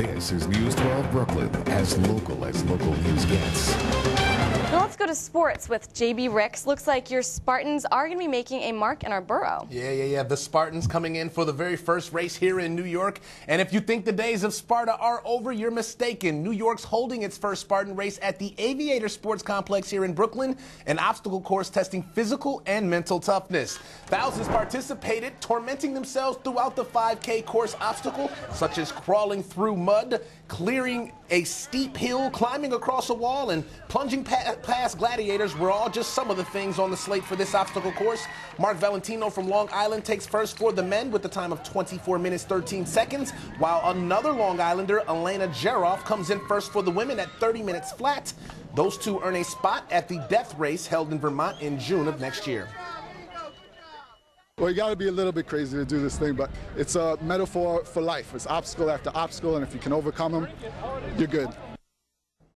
This is News 12 Brooklyn, as local as local news gets. To sports with JB Ricks. Looks like your Spartans are going to be making a mark in our borough. Yeah, yeah, yeah. The Spartans coming in for the very first race here in New York. And if you think the days of Sparta are over, you're mistaken. New York's holding its first Spartan race at the Aviator Sports Complex here in Brooklyn, an obstacle course testing physical and mental toughness. Thousands participated, tormenting themselves throughout the 5K course obstacle, such as crawling through mud, clearing a steep hill, climbing across a wall, and plunging past gladiators were all just some of the things on the slate for this obstacle course. Mark Valentino from Long Island takes first for the men with the time of 24 minutes 13 seconds, while another Long Islander, Elena Jeroff, comes in first for the women at 30 minutes flat. Those two earn a spot at the death race held in Vermont in June of next year. Well, you got to be a little bit crazy to do this thing, but it's a metaphor for life. It's obstacle after obstacle, and if you can overcome them, you're good.